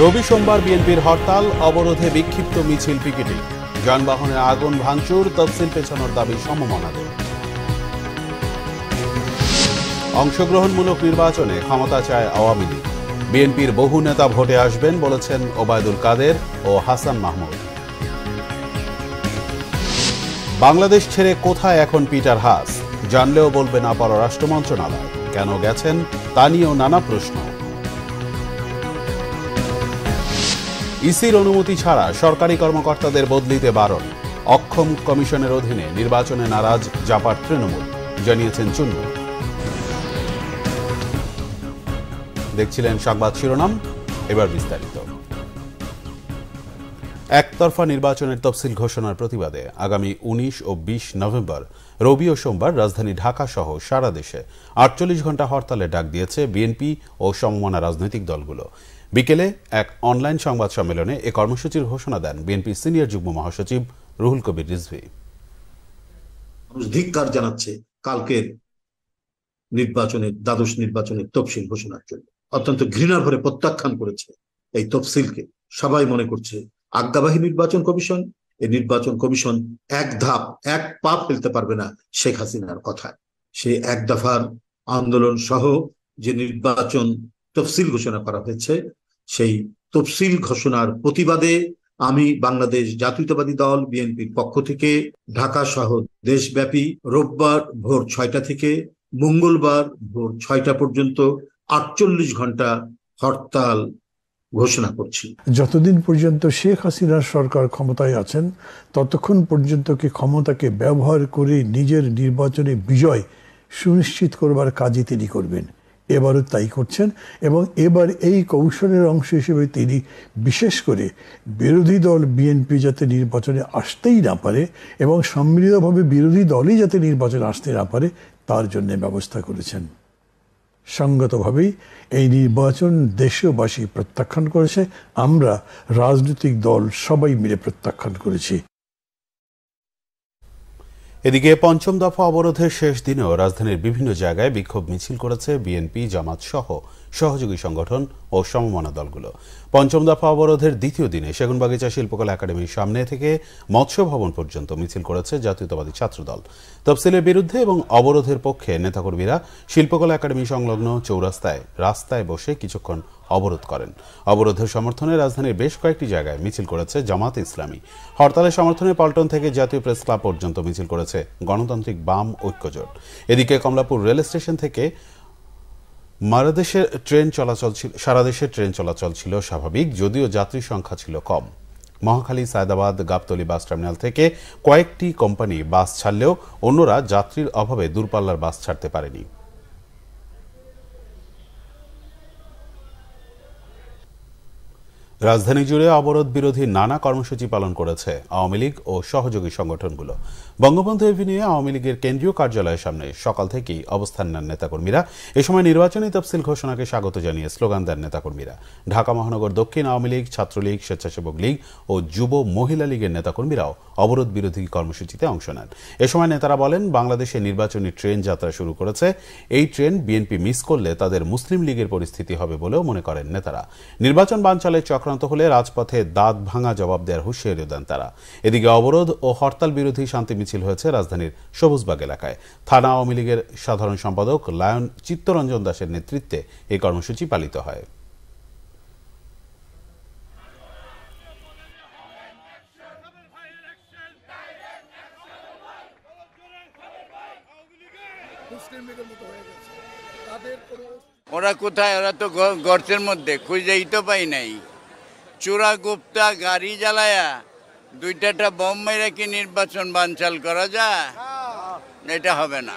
রবি সোমবার বিএনপির হরতাল, অবরোধে বিক্ষিপ্ত মিছিল পিকেটিং যানবাহনে আগুন ভাঙচুর, তফসিল পেছানোর দাবি সমমনাদের। অংশগ্রহণমূলক নির্বাচনে ক্ষমতা চায় আওয়ামী লীগ। বিএনপির বহু নেতা ভোটে আসবেন বলেছেন ওবায়দুল কাদের ও হাসান মাহমুদ। বাংলাদেশ ছেড়ে কোথায় এখন পিটার হাস? জানলেও বলবে না পররাষ্ট্র মন্ত্রণালয়। কেন গেছেন? তা নিয়েও নানা প্রশ্ন। ইসির অনুমতি ছাড়া সরকারি কর্মকর্তাদের বদলিতে বারণ। অক্ষম কমিশনের অধীনে নির্বাচনে নারাজ জাপার তৃণমূল, জানিয়েছেন চুন্নু। দেখছিলেন সংবাদ শিরোনাম, এবার বিস্তারিত। একতরফা নির্বাচনের তফসিল ঘোষণার প্রতিবাদে আগামী উনিশ ও বিশ নভেম্বর, রবি ও সোমবার রাজধানী ঢাকা সহ সারা দেশে আটচল্লিশ ঘণ্টা হরতালে ডাক দিয়েছে বিএনপি ও সমমনা রাজনৈতিক দলগুলো। বিকেলে এক অনলাইন সংবাদ সম্মেলনে এ কর্মসূচির ঘোষণা দেন বিএনপি সিনিয়র যুগ্ম মহাসচিব রুহুল কবির রিজভি। ধিক্কার জানাচ্ছে কালকের নির্বাচনের দ্বাদশ নির্বাচনের তফসিল ঘোষণার জন্য। অত্যন্ত ঘৃণার ভরে প্রত্যাখ্যান করেছে এই তফসিলকে। সবাই মনে করছে আজ্ঞাবাহী নির্বাচন কমিশন, এই নির্বাচন কমিশন এক ধাপ, এক পা ফেলতে পারবে না শেখ হাসিনার কথায়। সে এক দফার আন্দোলন সহ যে নির্বাচন তফসিল ঘোষণা করা হয়েছে। সেই তফসিল ঘোষণার প্রতিবাদে আমি বাংলাদেশ জাতীয়তাবাদী দল, বিএনপির পক্ষ থেকে ঢাকা সহ দেশব্যাপী রোববার ভোর ছয়টা থেকে মঙ্গলবার ভোর ছয়টা পর্যন্ত আটচল্লিশ ঘণ্টা হরতাল ঘোষণা করছি। যতদিন পর্যন্ত শেখ হাসিনার সরকার ক্ষমতায় আছেন, ততক্ষণ পর্যন্ত কি ক্ষমতাকে ব্যবহার করে নিজের নির্বাচনে বিজয় সুনিশ্চিত করবার কাজই তিনি করবেন। এবারও তাই করছেন এবং এবার এই কৌশলের অংশ হিসেবে তিনি বিশেষ করে বিরোধী দল বিএনপি যাতে নির্বাচনে আসতেই না পারে এবং সম্মিলিতভাবে বিরোধী দলই যাতে নির্বাচনে আসতে না পারে, তার জন্য ব্যবস্থা করেছেন। সঙ্গতভাবেই এই নির্বাচন দেশবাসী প্রত্যাখ্যান করেছে, আমরা রাজনৈতিক দল সবাই মিলে প্রত্যাখ্যান করেছি। এদিকে পঞ্চম দফা অবরোধের শেষ দিনেও রাজধানীর বিভিন্ন জায়গায় বিক্ষোভ মিছিল করেছে বিএনপি, জামাত সহ সহযোগী সংগঠন ও সমমনা দলগুলো। পঞ্চম দফা অবরোধের দ্বিতীয় দিনে সেগুনবাগিচা শিল্পকলা একাডেমির সামনে থেকে মৎস্য ভবন পর্যন্ত মিছিল করেছে জাতীয়তাবাদী ছাত্রদল। তফসিলের বিরুদ্ধে এবং অবরোধের পক্ষে নেতাকর্মীরা শিল্পকলা একাডেমি সংলগ্ন চৌরাস্তায় রাস্তায় বসে কিছুক্ষণ অবরোধ করেন। অবরোধের সমর্থনে রাজধানীর বেশ কয়েকটি জায়গায় মিছিল করেছে জামাত ইসলামী। হরতালের সমর্থনে পল্টন থেকে জাতীয় প্রেস ক্লাব পর্যন্ত মিছিল করেছে গণতান্ত্রিক বাম ঐক্যজোট। এদিকে কমলাপুর রেল স্টেশন থেকে মারা দেশের ট্রেন চলাচল ছিল, সারা দেশে ট্রেন চলাচল ছিল স্বাভাবিক, যদিও যাত্রী সংখ্যা ছিল কম। মহাখালী, সায়দাবাদ, গাবতলী বাস টার্মিনাল থেকে কয়েকটি কোম্পানি বাস ছাড়লেও অন্যরা যাত্রীর অভাবে দূরপাল্লার বাস ছাড়তে পারেনি। রাজধানী জুড়ে অবরোধ বিরোধী নানা কর্মসূচি পালন করেছে আওয়ামী লীগ ও সহযোগী সংগঠনগুলো। বঙ্গবন্ধু এভিনিউয়ে আওয়ামী লীগের কেন্দ্রীয় কার্যালয়ের সামনে সকাল থেকেই অবস্থান নেন নেতাকর্মীরা। এ সময় নির্বাচনী তফসিল ঘোষণাকে স্বাগত জানিয়ে স্লোগান দেন নেতাকর্মীরা। ঢাকা মহানগর দক্ষিণ আওয়ামী লীগ, ছাত্রলীগ, স্বেচ্ছাসেবক লীগ ও যুব মহিলা লীগের নেতাকর্মীরাও অবরোধ বিরোধী কর্মসূচিতে অংশ নেন। এ সময় নেতারা বলেন, বাংলাদেশে নির্বাচনী ট্রেন যাত্রা শুরু করেছে। এই ট্রেন বিএনপি মিস করলে তাদের মুসলিম লীগের পরিস্থিতি হবে বলেও মনে করেন নেতারা। নির্বাচন বানচালের চক্রান্ত হলে রাজপথে দাঁত ভাঙা জবাব দেওয়ার হুঁশিয়ারি দেন তারা। এদিকে অবরোধ ও হরতাল বিরোধী শান্তি মিছিল হয়েছে রাজধানীর সবুজবাগ এলাকায়। থানা আওয়ামী লীগের সাধারণ সম্পাদক লায়ন চিত্তরঞ্জন দাসের নেতৃত্বে এই কর্মসূচি পালিত হয়। ওরা কোথায়? ওরা তো গর্তের মধ্যে, খুঁজেই তো পাই নাই। চোরা গুপ্তা গাড়ি জ্বালায়া দুইটাটা বম মেরে কি নির্বাচন বানচাল করা যায়? এটা হবে না।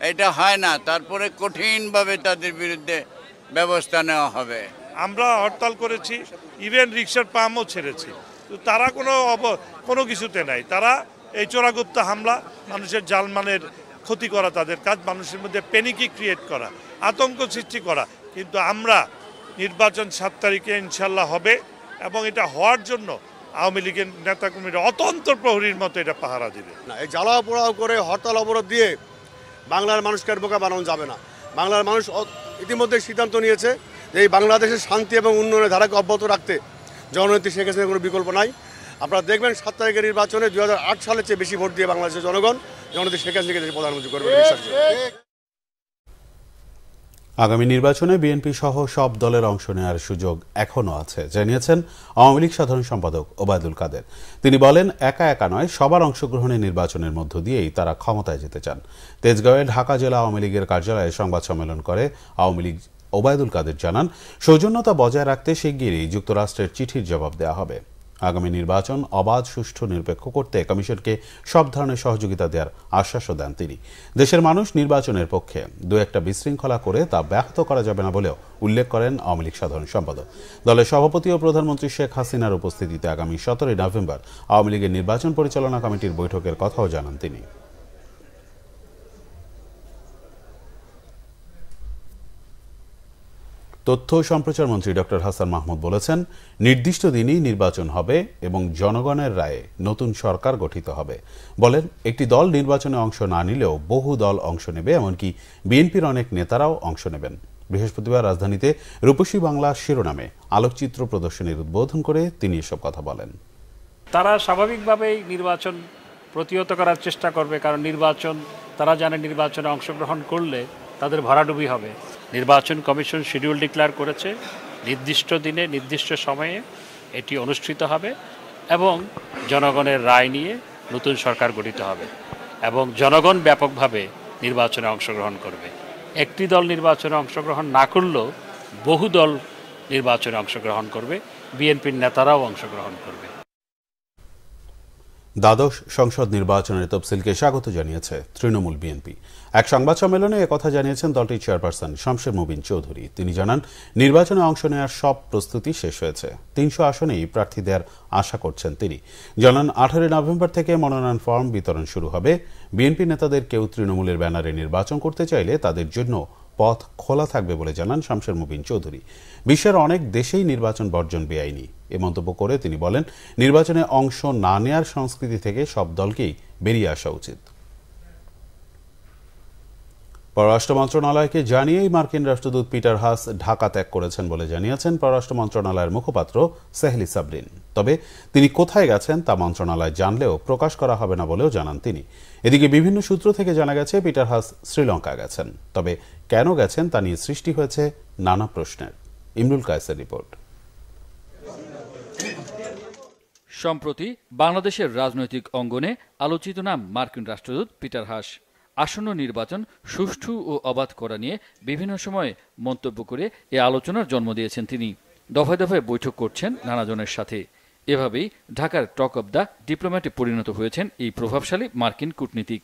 এটা হয় না। তারপরে কঠিনভাবে তাদের বিরুদ্ধে ব্যবস্থা নেওয়া হবে। আমরা হরতাল করেছি, ইভেন রিক্সার পামও ছেড়েছি। তো তারা কোনো অব- কোনো কিছুতে নাই। তারা এই চোরাগুপ্তা হামলা, মানুষের জালমানের ক্ষতি করা তাদের কাজ, মানুষের মধ্যে প্যানিকি ক্রিয়েট করা, আতঙ্ক সৃষ্টি করা। কিন্তু আমরা নির্বাচন সাত তারিখে ইনশাল্লাহ হবে এবং এটা হওয়ার জন্য আওয়ামী লীগের নেতাকর্মীরা অতন্ত্র প্রহরীর মতো এটা পাহারা দিবে। না, এই জ্বালাও পোড়াও করে, হরতাল অবরোধ দিয়ে বাংলার মানুষকে আর বোকা বানানো যাবে না। বাংলার মানুষ ইতিমধ্যে সিদ্ধান্ত নিয়েছে যে এই বাংলাদেশের শান্তি এবং উন্নয়নের ধারাকে অব্যাহত রাখতে জননেত্রী শেখ হাসিনার কোনো বিকল্প নাই। আপনারা দেখবেন সাত তারিখের নির্বাচনে দু হাজার আট সালের চেয়ে বেশি ভোট দিয়ে বাংলাদেশের জনগণ জননেত্রী শেখ হাসিনাকে দেশের প্রধানমন্ত্রী করবে বিশ্বাস করি। আগামী নির্বাচনে বিএনপি সহ সব দলের অংশ নেওয়ার সুযোগ এখনও আছে, জানিয়েছেন আওয়ামী লীগ সাধারণ সম্পাদক ওবায়দুল কাদের। তিনি বলেন, একা একা নয়, সবার অংশগ্রহণে নির্বাচনের মধ্য দিয়েই তারা ক্ষমতায় যেতে চান। তেজগাঁওয়ে ঢাকা জেলা আওয়ামী লীগের কার্যালয়ে সংবাদ সম্মেলন করে আওয়ামী লীগ ওবায়দুল কাদের জানান, সৌজন্যতা বজায় রাখতে শিগগিরই যুক্তরাষ্ট্রের চিঠির জবাব দেওয়া হবে। আগামী নির্বাচন অবাধ, সুষ্ঠু, নিরপেক্ষ করতে কমিশনকে সব ধরনের সহযোগিতা দেওয়ার আশ্বাসও দেন তিনি। দেশের মানুষ নির্বাচনের পক্ষে দু একটা বিশৃঙ্খলা করে তা ব্যাহত করা যাবে না বলেও উল্লেখ করেন আওয়ামী লীগ সাধারণ সম্পাদক। দলের সভাপতি ও প্রধানমন্ত্রী শেখ হাসিনার উপস্থিতিতে আগামী সতেরোই নভেম্বর আওয়ামী লীগের নির্বাচন পরিচালনা কমিটির বৈঠকের কথাও জানান তিনি। তথ্য ও সম্প্রচার মন্ত্রী ডক্টর হাসান মাহমুদ বলেছেন, নির্দিষ্ট দিনই নির্বাচন হবে এবং জনগণের রায়ে নতুন সরকার গঠিত হবে। বলেন, একটি দল নির্বাচনে অংশ না নিলেও বহু দল অংশ নেবে, এমনকি বিএনপির অনেক নেতারাও অংশ নেবেন। বৃহস্পতিবার রাজধানীতে রূপসী বাংলা শিরোনামে আলোকচিত্র প্রদর্শনীর উদ্বোধন করে তিনি এসব কথা বলেন। তারা স্বাভাবিকভাবেই নির্বাচন প্রতিহত করার চেষ্টা করবে, কারণ নির্বাচন, তারা জানে নির্বাচনে অংশগ্রহণ করলে তাদের ভরাডুবি হবে। নির্বাচন কমিশন শিডিউল ডিক্লেয়ার করেছে, নির্দিষ্ট দিনে, নির্দিষ্ট সময়ে এটি অনুষ্ঠিত হবে এবং জনগণের রায় নিয়ে নতুন সরকার গঠিত হবে এবং জনগণ ব্যাপকভাবে নির্বাচনে অংশগ্রহণ করবে। একটি দল নির্বাচনে অংশগ্রহণ না করলেও বহু দল নির্বাচনে অংশগ্রহণ করবে, বিএনপির নেতারাও অংশগ্রহণ করবে। দ্বাদশ সংসদ নির্বাচনের তফসিলকে স্বাগত জানিয়েছে তৃণমূল বিএনপি। এক সংবাদ সম্মেলনে একথা জানিয়েছেন দলটির চেয়ারপারসন শামশের মুবিন চৌধুরী। তিনি জানান, নির্বাচনে অংশ নেওয়ার সব প্রস্তুতি শেষ হয়েছে। তিনশো আসনেই প্রার্থী দেওয়ার আশা করছেন তিনি। জানান, আঠারোই নভেম্বর থেকে মনোনয়ন ফর্ম বিতরণ শুরু হবে। বিএনপি নেতাদের কেউ তৃণমূলের ব্যানারে নির্বাচন করতে চাইলে তাদের জন্য পথ খোলা থাকবে বলে জানান শামশের মুবিন চৌধুরী। বিশ্বের অনেক দেশেই নির্বাচন বর্জন বেআইনি। এ মন্তব্য করে তিনি বলেন, নির্বাচনে অংশ না নেয়ার সংস্কৃতি থেকে সব দলকেই বেরিয়ে আসা উচিত। পররাষ্ট্র মন্ত্রণালয়কে জানিয়েই মার্কিন রাষ্ট্রদূত পিটার হাস ঢাকা ত্যাগ করেছেন বলে জানিয়েছেন পররাষ্ট্র মন্ত্রণালয়ের মুখপাত্র সেহলি সাবরিন তবে তিনি কোথায় গেছেন তা মন্ত্রণালয় জানলেও প্রকাশ করা হবে না বলেও জানান তিনি। এদিকে বিভিন্ন সূত্র থেকে জানা গেছে, পিটার হাস শ্রীলঙ্কা গেছেন। তবে কেন গেছেন তা নিয়ে সৃষ্টি হয়েছে নানা প্রশ্নের। ইমরুল কায়েসের রিপোর্ট। সম্প্রতি বাংলাদেশের রাজনৈতিক অঙ্গনে আলোচিত নাম মার্কিন রাষ্ট্রদূত পিটার হাস। আসন্ন নির্বাচন সুষ্ঠু ও অবাধ করা নিয়ে বিভিন্ন সময়ে মন্তব্য করে এ আলোচনার জন্ম দিয়েছেন তিনি। দফায় দফায় বৈঠক করছেন নানাজনের সাথে। এভাবেই ঢাকার টক অব দ্য ডিপ্লোম্যাটে পরিণত হয়েছেন এই প্রভাবশালী মার্কিন কূটনীতিক।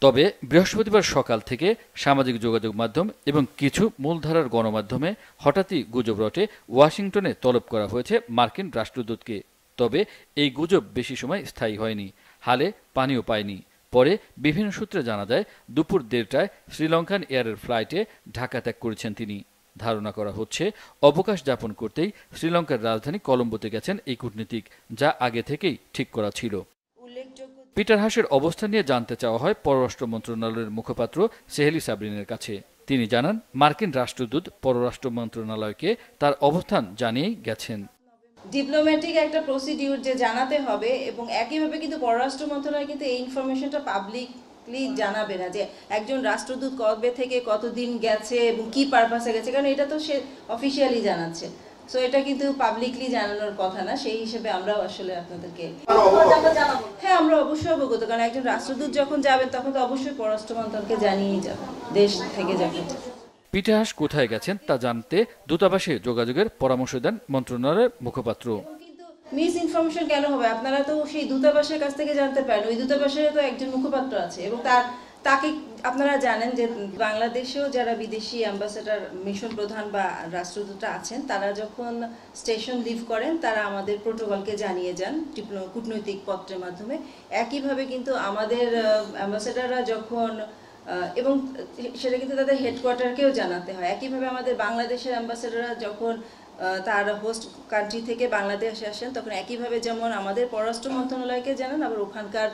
তবে বৃহস্পতিবার সকাল থেকে সামাজিক যোগাযোগ মাধ্যম এবং কিছু মূলধারার গণমাধ্যমে হঠাৎই গুজব রটে ওয়াশিংটনে তলব করা হয়েছে মার্কিন রাষ্ট্রদূতকে। তবে এই গুজব বেশি সময় স্থায়ী হয়নি। হালে পানিও পায়নি। পরে বিভিন্ন সূত্রে জানা যায়, দুপুর দেড়টায় শ্রীলঙ্কান এয়ারের ফ্লাইটে ঢাকা ত্যাগ করেছেন তিনি। ধারণা করা হচ্ছে, অবকাশ যাপন করতেই শ্রীলঙ্কার রাজধানী কলম্বোতে গেছেন এই কূটনীতিক, যা আগে থেকেই ঠিক করা ছিল। পিটার হাসের অবস্থান নিয়ে জানতে চাওয়া হয় পররাষ্ট্র মন্ত্রণালয়ের মুখপাত্র সেহেলি সাবরিনের কাছে। তিনি জানান, মার্কিন রাষ্ট্রদূত পররাষ্ট্র মন্ত্রণালয়কে তার অবস্থান জানিয়েই গেছেন। ডিপ্লোম্যাটিক একটা প্রসিডিউর যে জানাতে হবে এবং একইভাবে কিন্তু পররাষ্ট্র মন্ত্রণালয় কিন্তু এই ইনফরমেশনটা পাবলিকলি জানাবে না যে একজন রাষ্ট্রদূত কবে থেকে কতদিন গেছে এবং কি পারপাসে গেছে কারণ এটা তো সে অফিসিয়ালি জানাচ্ছে। সো এটা কিন্তু পাবলিকলি জানানোর কথা না সেই হিসেবে আমরাও আসলে আপনাদেরকে হ্যাঁ আমরা অবশ্যই অবগত কারণ একজন রাষ্ট্রদূত যখন যাবেন তখন তো অবশ্যই পররাষ্ট্র মন্ত্রণালয়কে জানিয়েই যাবেন দেশ থেকে যাবেন পিটার হাস কোথায় গেছেন তা জানতে দূতাবাসে যোগাযোগের পরামর্শ দেন মন্ত্রণালয়ের মুখপাত্র। মিস ইনফরমেশন কেন হবে? আপনারা তো সেই দূতাবাসের কাছ থেকে জানতে পারেন। ওই দূতাবাসের তো একজন মুখপাত্র আছে এবং তার, তাকে আপনারা জানেন যে বাংলাদেশেও যারা বিদেশি অ্যাম্বাসেডার, মিশন প্রধান বা রাষ্ট্রদূতরা আছেন, তারা যখন স্টেশন লিভ করেন, তারা আমাদের প্রোটোকলকে জানিয়ে যান কূটনৈতিক পত্রের মাধ্যমে। একইভাবে কিন্তু আমাদের অ্যাম্বাসেডাররা যখন এবং সেটা কিন্তু তাদের হেডকোয়ার্টারকেও জানাতে হয়। একইভাবে আমাদের বাংলাদেশের অ্যাম্বাসেডাররা যখন তার হোস্ট কান্ট্রি থেকে বাংলাদেশে আসেন, তখন একইভাবে যেমন আমাদের পররাষ্ট্র মন্ত্রণালয়কে জানান, আবার ওখানকার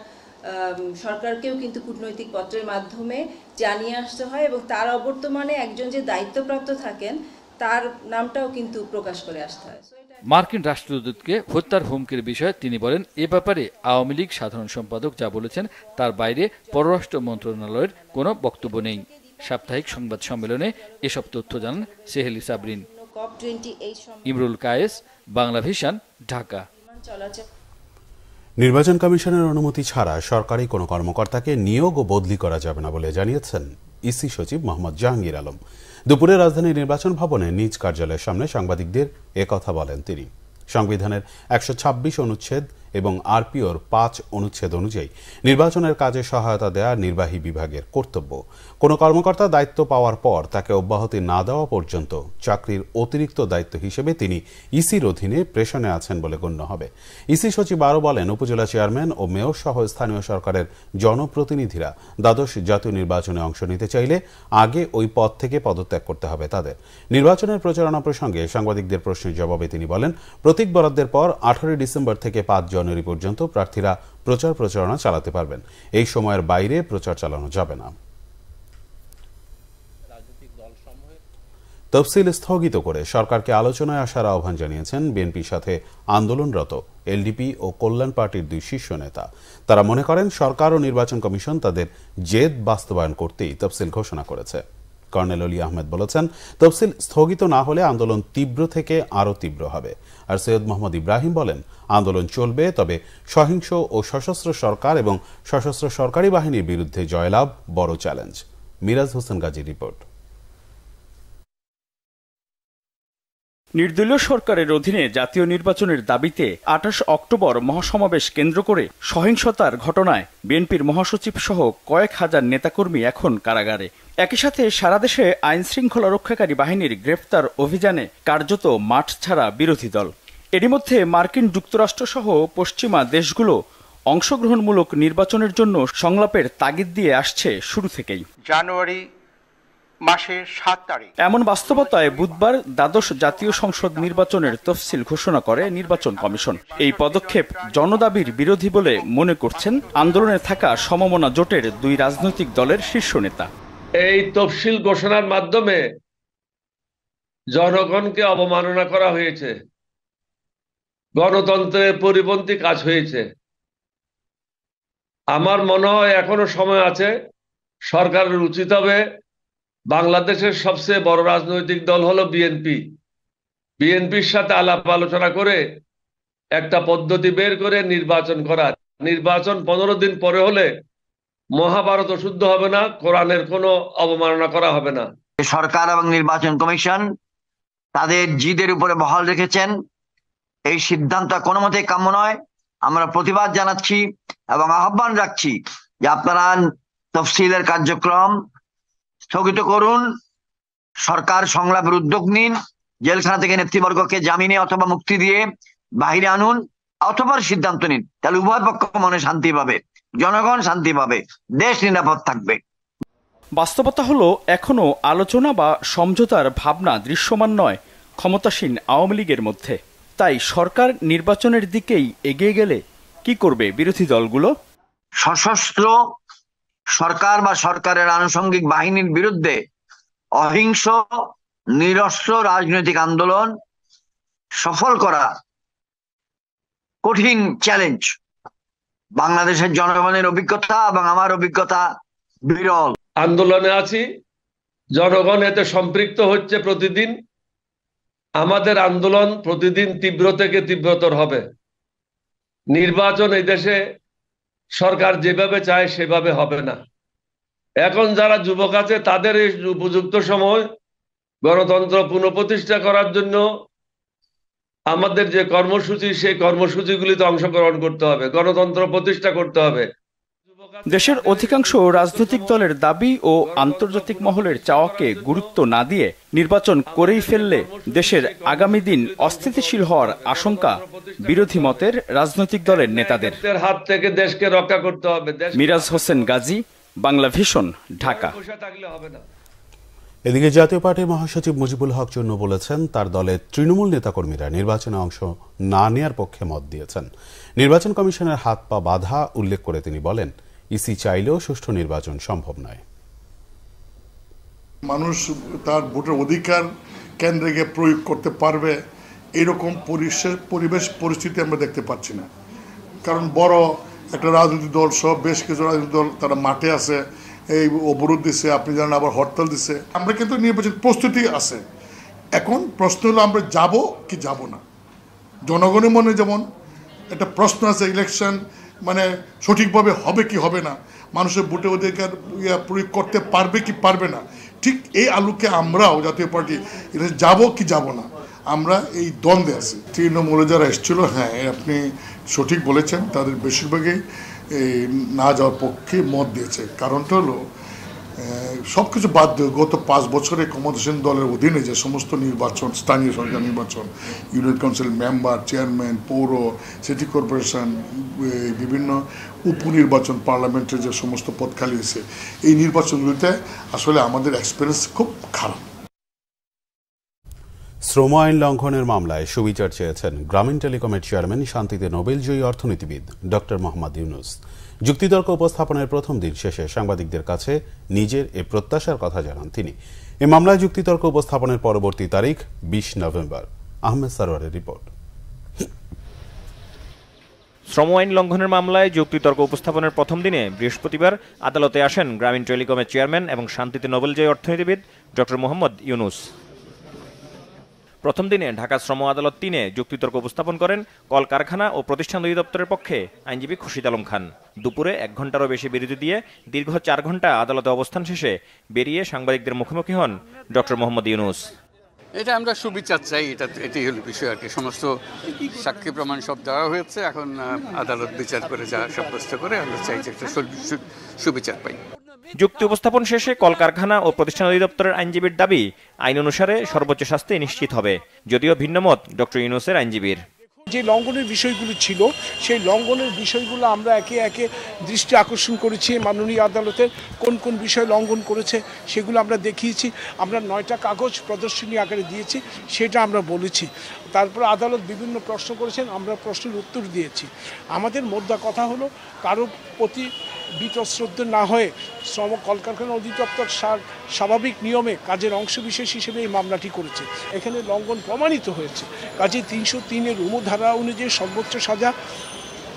সরকারকেও কিন্তু কূটনৈতিক পত্রের মাধ্যমে জানিয়ে আসতে হয় এবং তার অবর্তমানে একজন যে দায়িত্বপ্রাপ্ত থাকেন তার নামটাও কিন্তু প্রকাশ করে আসতে হয়। মার্কিন রাষ্ট্রদূতকে হত্যার হুমকির বিষয়ে তিনি বলেন এ ব্যাপারে আওয়ামী লীগ সাধারণ সম্পাদক যা বলেছেন তার বাইরে পররাষ্ট্র মন্ত্রণালয়ের কোনো বক্তব্য নেই। সাপ্তাহিক সংবাদ সম্মেলনে এসব তথ্য জানান সেহেলি সাবরিন। ইমরুল কায়েস বাংলা ভিশন ঢাকা। নির্বাচন কমিশনের অনুমতি ছাড়া সরকারি কোনো কর্মকর্তাকে নিয়োগ ও বদলি করা যাবে না বলে জানিয়েছেন ইসি সচিব মোহাম্মদ জাহাঙ্গীর আলম। দুপুরে রাজধানীর নির্বাচন ভবনে নিজ কার্যালয়ের সামনে সাংবাদিকদের একথা বলেন তিনি। সংবিধানের একশো ছাব্বিশ অনুচ্ছেদ এবং আরপিওর পাঁচ অনুচ্ছেদ অনুযায়ী নির্বাচনের কাজে সহায়তা দেয়া নির্বাহী বিভাগের কর্তব্য। কোনো কর্মকর্তা দায়িত্ব পাওয়ার পর তাকে অব্যাহতি না দেওয়া পর্যন্ত চাকরির অতিরিক্ত দায়িত্ব হিসেবে তিনি ইসির অধীনে প্রেষণে আছেন বলে গণ্য হবে। ইসি সচিব আরও বলেন, উপজেলা চেয়ারম্যান ও মেয়র সহ স্থানীয় সরকারের জনপ্রতিনিধিরা দ্বাদশ জাতীয় নির্বাচনে অংশ নিতে চাইলে আগে ওই পদ থেকে পদত্যাগ করতে হবে তাদের। নির্বাচনের প্রচারণা প্রসঙ্গে সাংবাদিকদের প্রশ্নের জবাবে তিনি বলেন, প্রতীক বরাদ্দের পর আঠারোই ডিসেম্বর থেকে পাঁচ জানুয়ারি পর্যন্ত প্রার্থীরা প্রচার প্রচারণা চালাতে পারবেন। এই সময়ের বাইরে প্রচার চালানো যাবে না। তফসিল স্থগিত করে সরকারকে আলোচনায় আসার আহ্বান জানিয়েছেন বিএনপির সাথে আন্দোলনরত এলডিপি ও কল্যাণ পার্টির দুই শীর্ষ নেতা। তারা মনে করেন সরকার ও নির্বাচন কমিশন তাদের জেদ বাস্তবায়ন করতেই তফসিল ঘোষণা করেছে। কর্নেল অলি আহমেদ বলেছেন, তফসিল স্থগিত না হলে আন্দোলন তীব্র থেকে আরও তীব্র হবে। আর সৈয়দ মোহাম্মদ ইব্রাহিম বলেন, আন্দোলন চলবে, তবে সহিংস ও সশস্ত্র সরকার এবং সশস্ত্র সরকারি বাহিনীর বিরুদ্ধে জয়লাভ বড় চ্যালেঞ্জ। মিরাজ হোসেন গাজীর রিপোর্ট। নির্দলীয় সরকারের অধীনে জাতীয় নির্বাচনের দাবিতে আঠাশ অক্টোবর মহাসমাবেশ কেন্দ্র করে সহিংসতার ঘটনায় বিএনপির মহাসচিব সহ কয়েক হাজার নেতাকর্মী এখন কারাগারে। একই সাথে সারা দেশে আইন শৃঙ্খলা রক্ষাকারী বাহিনীর গ্রেফতার অভিযানে কার্যত মাঠ ছাড়া বিরোধী দল। এরই মধ্যে মার্কিন যুক্তরাষ্ট্র সহ পশ্চিমা দেশগুলো অংশগ্রহণমূলক নির্বাচনের জন্য সংলাপের তাগিদ দিয়ে আসছে শুরু থেকেই। জানুয়ারি মাসের সাত তারিখ। এমন বাস্তবতায় বুধবার দ্বাদশ জাতীয় সংসদ নির্বাচনের তফসিল ঘোষণা করে নির্বাচন কমিশন। এই পদক্ষেপ জনদাবির বিরোধী বলে মনে করছেন আন্দোলনে থাকা সমমনা জোটের দুই রাজনৈতিক দলের শীর্ষ নেতা। এই তফসিল ঘোষণার মাধ্যমে জনগণকে অবমাননা করা হয়েছে। গণতন্ত্রের পরিপন্থী কাজ হয়েছে। আমার মনে হয় এখনও সময় আছে সরকারের উচিত হবে বাংলাদেশের সবচেয়ে বড় রাজনৈতিক দল হলো বিএনপি। বিএনপির সাথে আলাপ আলোচনা করে একটা পদ্ধতি বের করে নির্বাচন করার নির্বাচন পনেরো দিন পরে হলে মহাভারত শুদ্ধ হবে না, কোরআনের কোনো অবমাননা করা হবে না। সরকার এবং নির্বাচন কমিশন তাদের জিদের উপরে বহাল রেখেছেন। এই সিদ্ধান্ত কোনো মতেই কাম্য নয়। আমরা প্রতিবাদ জানাচ্ছি এবং আহ্বান রাখছি যে আপনারা তফসিলের কার্যক্রম স্থগিত করুন। সরকার সংলাপের উদ্যোগ নিন। জেলখানা থেকে নেতৃবর্গকে জামিনে অথবা মুক্তি দিয়ে বাহিরে আনুন অথবা সিদ্ধান্ত নিন। তাহলে উভয় পক্ষ মনে শান্তি পাবে জনগণ শান্তি পাবে দেশ নিরাপদ থাকবে। বাস্তবতা হলো এখনও আলোচনা বা সমঝোতার ভাবনা দৃশ্যমান নয় ক্ষমতাসীন আওয়ামী লীগের মধ্যে। তাই সরকার নির্বাচনের দিকেই এগিয়ে গেলে কি করবে বিরোধী দলগুলো? সশস্ত্র সরকার বা সরকারের আনুষঙ্গিক বাহিনীর বিরুদ্ধে অহিংস, নিরস্ত্র রাজনৈতিক আন্দোলন সফল করা কঠিন চ্যালেঞ্জ বাংলাদেশের জনগণের অভিজ্ঞতা এবং আমার অভিজ্ঞতা বিরল। আন্দোলনে আছি। জনগণ এতে সম্পৃক্ত হচ্ছে প্রতিদিন। আমাদের আন্দোলন প্রতিদিন তীব্র থেকে তীব্রতর হবে। নির্বাচন এই দেশে সরকার যেভাবে চায় সেভাবে হবে না। এখন যারা যুবক আছে, তাদের এই উপযুক্ত সময় গণতন্ত্র পুনঃপ্রতিষ্ঠা করার জন্য আমাদের যে কর্মসূচি, সেই কর্মসূচিগুলিতে অংশগ্রহণ করতে হবে, গণতন্ত্র প্রতিষ্ঠা করতে হবে। দেশের অধিকাংশ রাজনৈতিক দলের দাবি ও আন্তর্জাতিক মহলের চাওয়াকে গুরুত্ব না দিয়ে নির্বাচন করেই ফেললে দেশের আগামী দিন অস্থিতিশীল হওয়ার আশঙ্কা বিরোধী মতের রাজনৈতিক দলের নেতাদের। হাত থেকে দেশকে রক্ষা করতে হবে। মিরাজ হোসেন গাজী বাংলা ভিশন ঢাকা। এদিকে জাতীয় পার্টির মহাসচিব মুজিবুল হক চূর্ণ বলেছেন তার দলের তৃণমূল নেতাকর্মীরা নির্বাচনে অংশ না নেয়ার পক্ষে মত দিয়েছেন। নির্বাচন কমিশনের হাত পা বাধা উল্লেখ করে তিনি বলেন ইসি চাইলেও সুষ্ঠু নির্বাচন সম্ভব নয়। মানুষ তার ভোটের অধিকার কেন্দ্রে গিয়ে প্রয়োগ করতে পারবে, এরকম পরিবেশ পরিস্থিতি আমরা দেখতে পাচ্ছি না। কারণ বড় একটা রাজনৈতিক দল সব বেশ কিছু রাজনৈতিক দল তারা মাঠে আছে, এই অবরোধ দিছে, আপনি জানেন আবার হরতাল দিছে। আমরা কিন্তু নির্বাচন প্রস্তুতি আছে। এখন প্রশ্ন হলো আমরা যাব কি যাব না? জনগণের মনে যেমন একটা প্রশ্ন আছে, ইলেকশন মানে সঠিকভাবে হবে কি হবে না? মানুষের ভোটে অধিকার প্রয়োগ করতে পারবে কি পারবে না? ঠিক এই আলোকে আমরাও জাতীয় পার্টি, এটা যাব কি যাব না, আমরা এই দ্বন্দ্বে আছি। তৃণমূলে যারা এসেছিল হ্যাঁ আপনি সঠিক বলেছেন, তাদের বেশিরভাগই এই না যাওয়ার পক্ষে মত দিয়েছে। কারণটা হলো সব কিছু বাদ দিয়ে গত পাঁচ বছরে ক্ষমতাসীন দলের অধীনে যে সমস্ত নির্বাচন, স্থানীয় সরকার নির্বাচন, ইউনিয়ন কাউন্সিল মেম্বার, চেয়ারম্যান, পৌর, সিটি কর্পোরেশন বিভিন্ন উপনির্বাচন পার্লামেন্টের যে সমস্ত পদ খালি হয়েছে, এই নির্বাচনগুলিতে আসলে আমাদের এক্সপিরিয়েন্স খুব খারাপ। শ্রম আইন লঙ্ঘনের মামলায় সুবিচার চেয়েছেন গ্রামীণ টেলিকমের চেয়ারম্যান শান্তিতে নোবেলজয়ী অর্থনীতিবিদ ডক্টর মোহাম্মদ ইউনুস। যুক্তিতর্ক উপস্থাপনের প্রথম দিন শেষে সাংবাদিকদের কাছে নিজের এ প্রত্যাশার কথা জানান তিনি। এ মামলায় যুক্তিতর্ক উপস্থাপনের পরবর্তী তারিখ বিশ নভেম্বর। আহমেদ সারোয়ারের রিপোর্ট। শ্রম আইন লঙ্ঘনের মামলায় যুক্তিতর্ক উপস্থাপনের প্রথম দিনে বৃহস্পতিবার আদালতে আসেন গ্রামীণ টেলিকমের চেয়ারম্যান এবং শান্তিতে নোবেলজয়ী অর্থনীতিবিদ ডক্টর মোহাম্মদ ইউনুস। প্রথম দিনে ঢাকা শ্রম আদালত তিনে যুক্তিতর্ক উপস্থাপন করেন কল কারখানা ও প্রতিষ্ঠান অধিদপ্তরের পক্ষে আইনজীবী খুশিদ আলম খান। দুপুরে এক ঘন্টারও বেশি বিরতি দিয়ে দীর্ঘ চার ঘণ্টা আদালতে অবস্থান শেষে বেরিয়ে সাংবাদিকদের মুখোমুখি হন ডক্টর মোহাম্মদ ইউনুস। এটা আমরা সুবিচার চাই, এটা, এটাই হলো বিষয় আর কি। সমস্ত সাক্ষী প্রমাণ সব দেওয়া হয়েছে, এখন আদালত বিচার করে যা সাব্যস্ত করে আমরা চাই যে একটা সুবিচার পাই। যুক্তি উপস্থাপন শেষে কলকারখানা ও প্রতিষ্ঠান অধিদপ্তরের আইনজীবীর দাবি, আইন অনুসারে সর্বোচ্চ শাস্তি নিশ্চিত হবে, যদিও ভিন্নমত ডক্টর ইউনুসের আইনজীবীর। যে লঙ্ঘনের বিষয়গুলো ছিল, সেই লঙ্ঘনের বিষয়গুলো আমরা একে একে দৃষ্টি আকর্ষণ করেছি, মাননীয় আদালতের কোন কোন বিষয় লঙ্ঘন করেছে সেগুলো আমরা দেখিয়েছি, আমরা নয়টা কাগজ প্রদর্শনী আকারে দিয়েছি, সেটা আমরা বলেছি। তারপর আদালত বিভিন্ন প্রশ্ন করেছেন, আমরা প্রশ্নের উত্তর দিয়েছি। আমাদের মোদ্দা কথা হলো, কারও প্রতি বিতশ্রদ্ধ না হয়ে শ্রম কলকারখানা অধিদপ্তর স্বাভাবিক নিয়মে কাজের অংশবিশেষ হিসেবে এই মামলাটি করেছে। এখানে লঙ্ঘন প্রমাণিত হয়েছে। কাজে তিনশো তিনের ধারা অনুযায়ী সর্বোচ্চ সাজা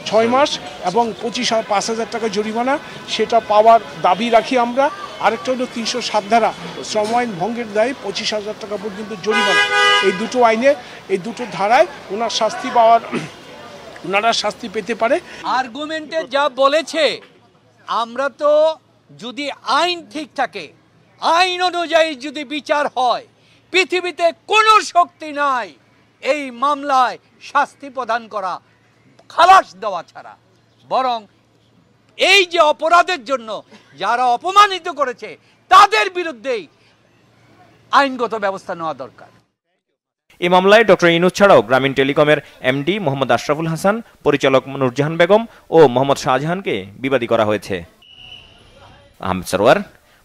ছয় মাস এবং পঁচিশ পাঁচ হাজার টাকা জরিমানা। সেটা পাওয়ার দাবি রাখি আমরা। আরেকটা হলো তিনশো সাত ধারা শ্রম আইন ভঙ্গের দায়ে পঁচিশ হাজার টাকা পর্যন্ত জরিমানা। এই দুটো আইনে, এই দুটো ধারায় ওনার শাস্তি পাওয়ার, ওনারা শাস্তি পেতে পারে। আর্গুমেন্টে যা বলেছে আমরা তো যদি আইন ঠিক থাকে, আইন অনুযায়ী যদি বিচার হয়, পৃথিবীতে কোনো শক্তি নাই এই মামলায় শাস্তি প্রদান করা, খালাস দেওয়া ছাড়া। বরং এই যে অপরাধের জন্য যারা অপমানিত করেছে, তাদের বিরুদ্ধেই আইনগত ব্যবস্থা নেওয়া দরকার। এ মামলায় ডক্টর ইনুজ ছাড়াও গ্রামীণ টেলিকমের এমডি মোহাম্মদ আশরাফুল হাসান, পরিচালক নুরজাহান বেগম ও মোহাম্মদ শাহজাহানকে বিবাদী করা হয়েছে। আহমেদ সরোয়ার,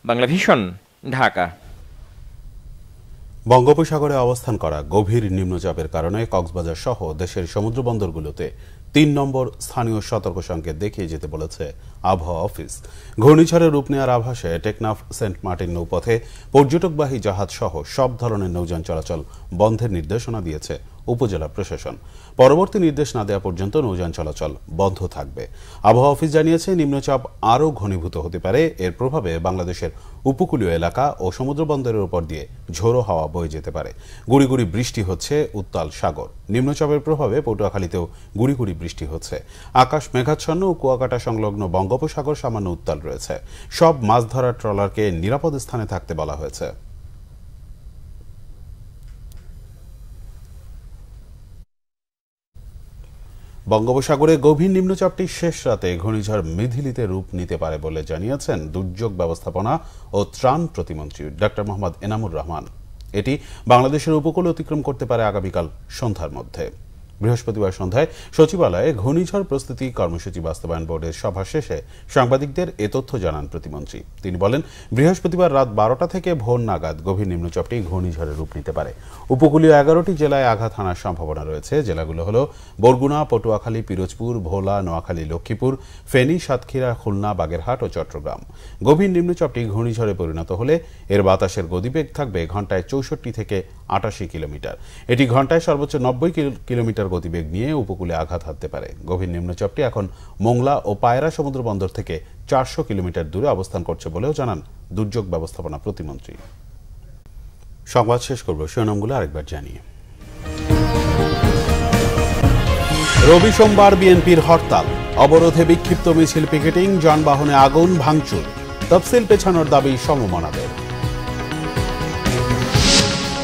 বাংলা ভীষণ ঢাকা। বঙ্গোপসাগরে অবস্থান করা গভীর নিম্নচাপের কারণে কক্সবাজার সহ দেশের সমুদ্র বন্দরগুলোতে তিন নম্বর স্থানীয় সতর্ক সংকেত দেখিয়ে যেতে বলেছে আবহাওয়া অফিস। ঘূর্ণিঝড়ের রূপ নেওয়ার আভাসে টেকনাফ, সেন্ট মার্টিন নৌপথে পর্যটকবাহী জাহাজ সহ সব ধরনের নৌযান চলাচল বন্ধের নির্দেশনা দিয়েছে উপজেলা প্রশাসন। পরবর্তী নির্দেশ না দেওয়া পর্যন্ত নৌযান চলাচল বন্ধ থাকবে। আবহাওয়া অফিস জানিয়েছে, নিম্নচাপ আরও ঘনীভূত হতে পারে। এর প্রভাবে বাংলাদেশের উপকূলীয় এলাকা ও সমুদ্র বন্দরের উপর দিয়ে ঝোড়ো হাওয়া বয়ে যেতে পারে। গুড়ি গুড়ি বৃষ্টি হচ্ছে উত্তাল সাগর। নিম্নচাপের প্রভাবে পটুয়াখালীতেও গুড়ি গুড়ি বৃষ্টি হচ্ছে। আকাশ মেঘাচ্ছন্ন ও কুয়াকাটা সংলগ্ন বঙ্গোপসাগর সামান্য উত্তাল রয়েছে। সব মাছ ধরার ট্রলারকে নিরাপদ স্থানে থাকতে বলা হয়েছে। বঙ্গোপসাগরে গভীর নিম্নচাপটি শেষ রাতে ঘূর্ণিঝড় মিধিলিতে রূপ নিতে পারে বলে জানিয়েছেন দুর্যোগ ব্যবস্থাপনা ও ত্রাণ প্রতিমন্ত্রী ডক্টর মোহাম্মদ এনামুর রহমান। এটি বাংলাদেশের উপকূল অতিক্রম করতে পারে আগামীকাল সন্ধ্যার মধ্যে। বৃহস্পতিবার সন্ধ্যায় সচিবালয়ে ঘূর্ণিঝড় প্রস্তুতি কর্মসূচি বাস্তবায়ন বোর্ডের সভা শেষে সাংবাদিকদের এ তথ্য জানান প্রতিমন্ত্রী। তিনি বলেন, বৃহস্পতিবার রাত বারোটা থেকে ভোর নাগাদ গভীর নিম্নচাপটি ঘূর্ণিঝড়ের রূপ নিতে পারে। উপকূলীয় এগারোটি জেলায় আঘাত হানার সম্ভাবনা রয়েছে। জেলাগুলো হল বরগুনা, পটুয়াখালী, পিরোজপুর, ভোলা, নোয়াখালী, লক্ষ্মীপুর, ফেনী, সাতক্ষীরা, খুলনা, বাগেরহাট ও চট্টগ্রাম। গভীর নিম্নচাপটি ঘূর্ণিঝড়ে পরিণত হলে এর বাতাসের গতিবেগ থাকবে ঘন্টায় চৌষট্টি থেকে আটাশি কিলোমিটার। এটি ঘন্টায় সর্বোচ্চ নব্বই কিলোমিটার গতিবেগ নিয়ে উপকূলে আঘাত হানতে পারে। গভীর নিম্নচাপটি এখন মোংলা ও পায়রা সমুদ্র বন্দর থেকে চারশো কিলোমিটার দূরে অবস্থান করছে বলেও জানান দুর্যোগ ব্যবস্থাপনা প্রতিমন্ত্রী। সংবাদ শেষ করব, শিরোনামগুলো আরেকবার জানিয়ে। রবি সোমবার বিএনপির হরতাল। অবরোধে বিক্ষিপ্ত মিছিল পিকেটিং, যানবাহনে আগুন ভাঙচুর। তফসিল পেছানোর দাবি সমমনাদের।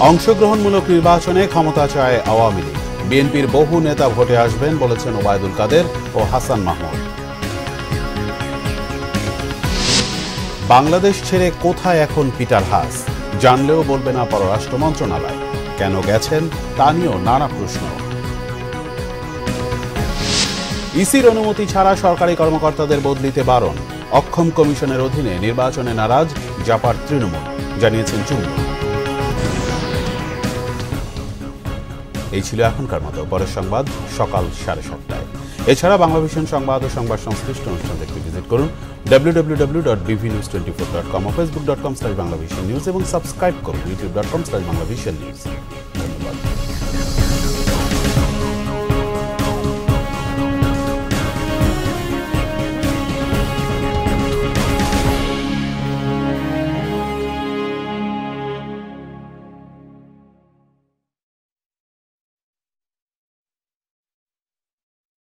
অংশগ্রহণমূলক নির্বাচনে ক্ষমতা চায় আওয়ামী লীগ। বিএনপির বহু নেতা ভোটে আসবেন বলেছেন ওবায়দুল কাদের ও হাসান মাহমুদ। বাংলাদেশ ছেড়ে কোথায় এখন পিটার হাস? জানলেও বলবে না পররাষ্ট্র মন্ত্রণালয়। কেন গেছেন তা নিয়েও নানা প্রশ্ন। ইসির অনুমতি ছাড়া সরকারি কর্মকর্তাদের বদলিতে বারণ। অক্ষম কমিশনের অধীনে নির্বাচনে নারাজ জাপার তৃণমূল, জানিয়েছেন চুম্বু। এই ছিল এখনকার মতো। পরের সংবাদ সকাল সাড়ে সাতটায়। এছাড়া বাংলা ভিশন সংবাদ ও সংবাদ সংশ্লিষ্ট অনুষ্ঠান দেখতে ভিজিট করুন W W W dot BV news twenty four dot com Facebook dot com slash Bangla Vision news এবং সাবস্ক্রাইব করুন YouTube dot com slash Bangla Vision news